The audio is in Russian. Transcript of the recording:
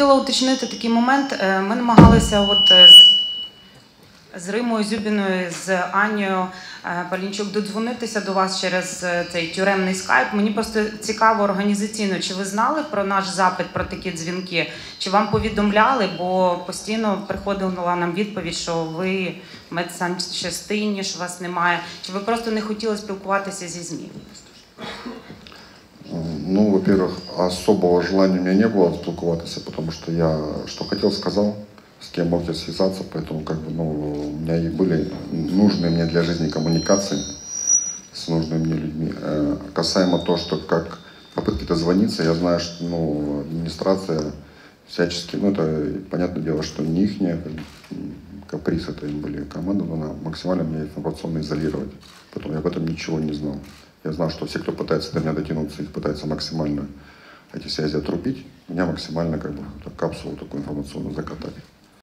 Хотіла уточнити такий момент. Е, Ми намагалися от е, з, з Римою Зюбіною, з Анією е, Палінчук додзвонитися до вас через цей тюремний скайп. Мені просто цікаво організаційно, чи ви знали про наш запит про такі дзвінки? Чи вам повідомляли? Бо постійно приходила нам відповідь, що ви в медсанчастині, що вас немає. Чи ви просто не хотіли спілкуватися зі ЗМІ? Ну, во-первых, особого желания у меня не было спілкуватися, потому что я что хотел, сказал, с кем мог я связаться, поэтому как бы, ну, у меня и были нужные мне для жизни коммуникации с нужными мне людьми. Э, Касаемо того, что как попытки дозвониться, я знаю, что ну, администрация всячески, ну это понятное дело, что не их каприз, это им были команды, но она максимально меня информационно изолировать. Поэтому я об этом ничего не знал. Я знал, что все, кто пытается до меня дотянуться пытается максимально эти связи отрубить, меня максимально как бы капсулу такую информационную закатать.